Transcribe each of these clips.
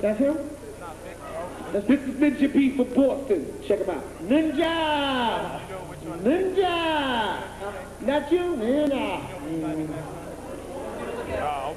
That's him? This is Ninja B from Boston. Check him out. Ninja! Ninja! Not you? Ninja. I.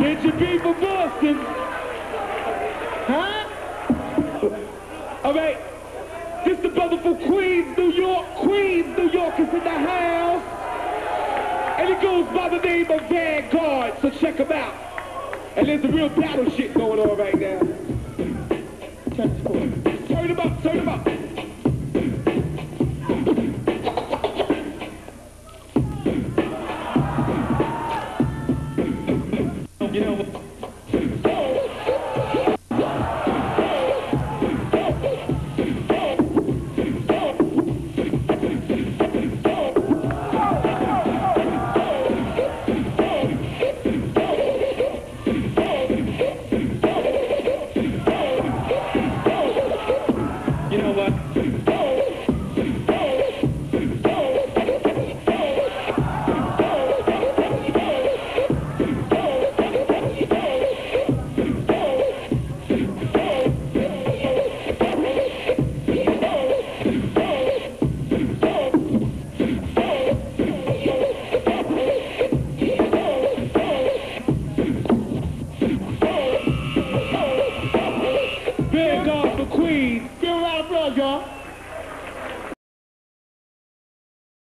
Ninja B from Boston. Huh? All right. This the brother from Queens, New York. Queens, New York is in the house. And it goes by the name of Vanguard, so check him out. And there's a real battle shit going on right now. Turn him up, turn him up. Give a round of applause, y'all.